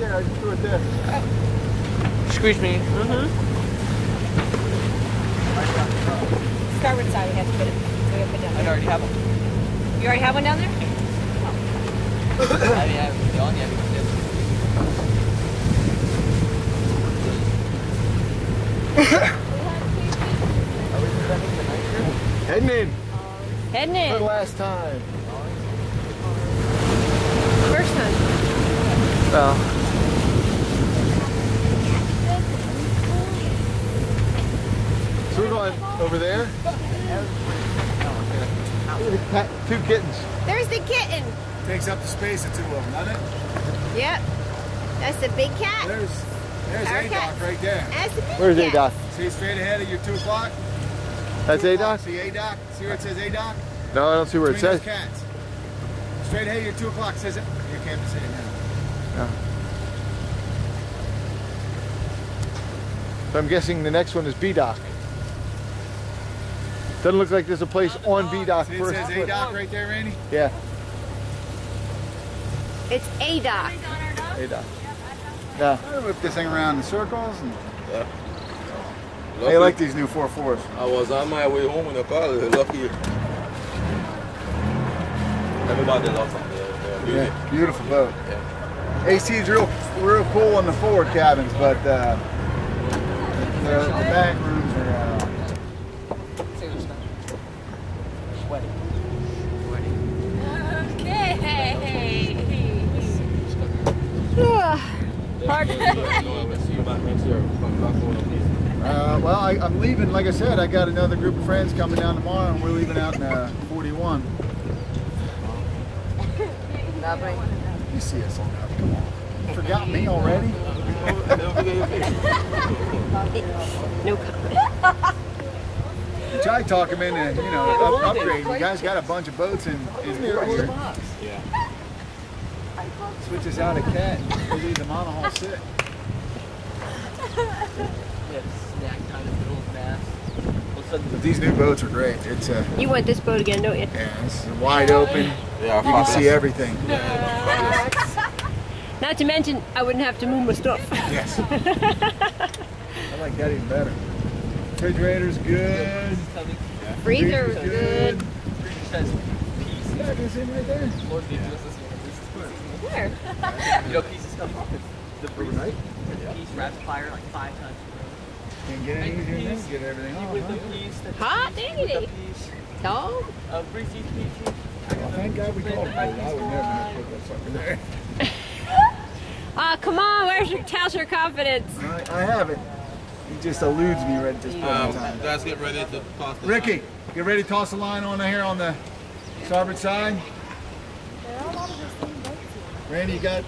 Yeah, mm-hmm. I just threw it there. Squeeze me. Starboard side, we have to put it. We have to put down I there. already have them. You already have one down there? I mean, I haven't gone yet. Are we spending the night here? Heading in Heading for the last time. First time. Well, So we're going over there. Two kittens. There's the kitten. Takes up the space of two of them, doesn't it? Yep. That's the big cat. There's there's Our A cat. dock right there. That's the big Where's cat. A-Dock? See straight ahead of your two o'clock? That's Two A o'clock, dock? See A dock? See where it says A dock? No, I don't see where it says. those cats. Straight ahead of your two o'clock says it. You can't see it now. So I'm guessing the next one is B dock. Doesn't look like there's a place on B dock See it first. says A dock right there, Randy? Yeah, It's A dot. A dock. Yeah. I'm gonna whip this thing around in circles. And... Yeah. How you like these new 4.4s? I was on my way home in the car. Lucky. Everybody loves them. They're, they're Yeah, beautiful boat. Yeah. AC is real, real cool in the forward cabins, but uh, the, the back rooms are. Uh, sweaty. Okay. Park. See you back next year. Come back home, please. uh, well, I, I'm leaving. Like I said, I got another group of friends coming down tomorrow, and we're leaving out in uh, 41. You see us on that? Come on. You forgot me already? No comment. Try to talk him into, you know, up, upgrade. You guys got a bunch of boats in, in Fort here. Yeah. Switch us out a cat. We leave the monohull sit. Yeah, snack time in the middle of the mast. What's up? But these new boats are great. It's uh, You want this boat again, don't you? yeah, it's wide open. Yeah, You can see everything. Not to mention, I wouldn't have to move my stuff. Yes. I like that even better. Refrigerator's good. Coming. Freezer Freezer's was good. Freezer says peace. Yeah, it's in right there. Lord gives us this one. This is good. Where? You know, peace is coming. The freezer. Overnight. Peace rapid fire like five times. Can't get any easier than. Get everything off. With the Huh? the Hot peace, diggity. with the peace. Dog? Uh, breezy, peachy. Well, thank God we called. I would never put that sucker there. Ah, come on, where's your how's your confidence? I, I have it. He just eludes me right at this point Um, in time. guys, get ready to toss the Ricky, get ready to toss the line on here on the starboard side. Randy, you got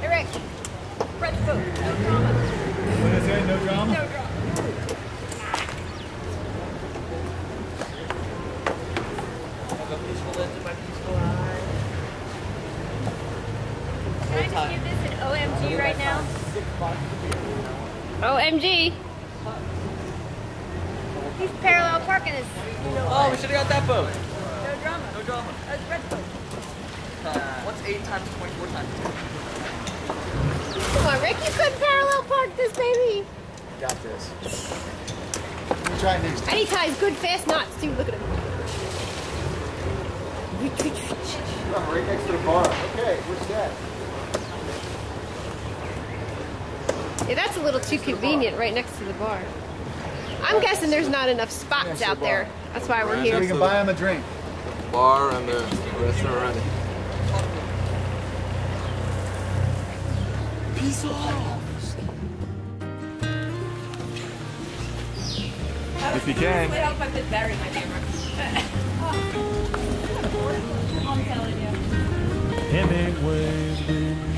Hey, Rick. Red boat. No drama. what is that? No drama. No drama. Have a peaceful end to my peaceful eye. Can I just give this an OMG right now? OMG. He's parallel parking his. Oh, we should have got that boat. No drama. No drama. That's red boat. Uh, what's 8 times 24 times? Come on, Rick, you couldn't parallel park this baby. Got this. Let me try next time. And he ties good fast knots too. Look at him. Right next to the bar. Okay, what's that? Yeah, that's a little too convenient right next to the bar. I'm oh, guessing there's not enough spots Next to the out there. That's why we're here. So we can buy him a drink. bar and the restaurant. If you can. I